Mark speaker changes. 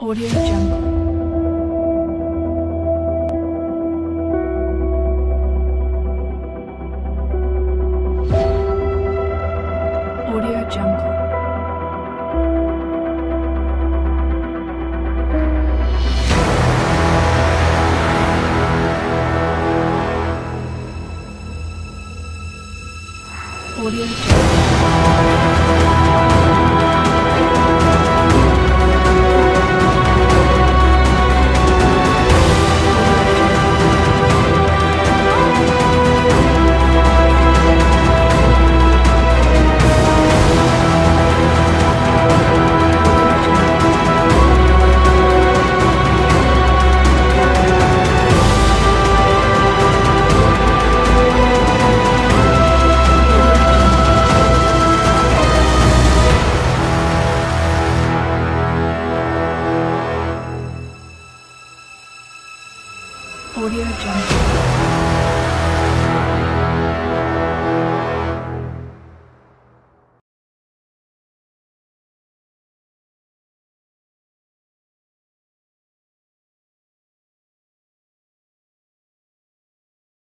Speaker 1: Audio Jungle. Audio Jungle. Audio Jungle. Audio Jungle.